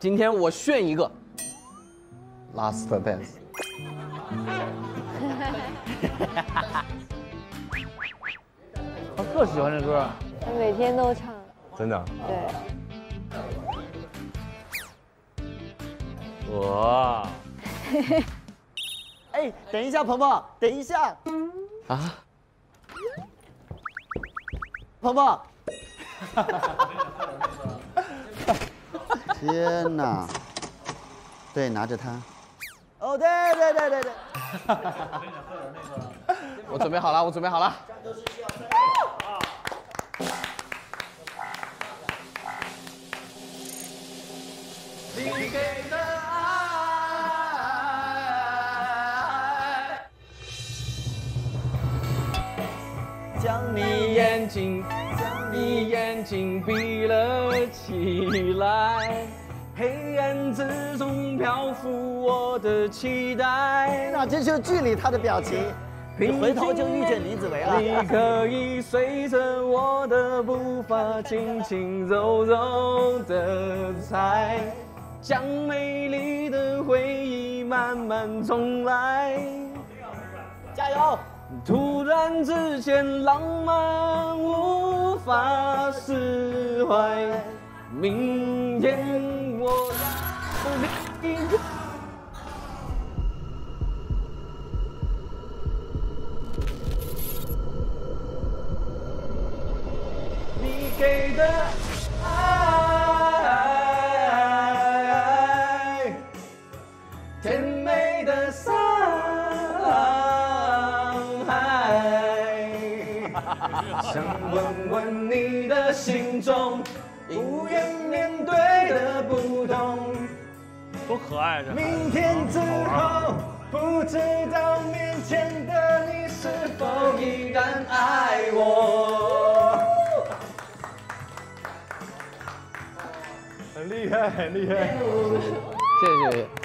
今天我炫一个，Last Dance。他特喜欢这歌，他每天都唱。真的？对。哇！哎，等一下，鹏鹏，等一下。啊？鹏鹏。天哪！对，拿着它。哦，对对对对对。我准备好了，我准备好了。你给的爱，将你眼睛，将你眼睛闭了起来，黑暗之中漂浮我的期待。那这就是剧里他的表情。你回头就遇见李子维了。你可以随着我的步伐，轻轻柔柔的踩，将美丽的回忆慢慢重来。加油！突然之间，浪漫无法释怀，明天我要离开。给的爱，甜美的伤害，想问问你的心中，不愿面对的不同，多可爱这。明天之后，不知道面前的你是否依然爱我。很厉害，很厉害，谢谢谢谢。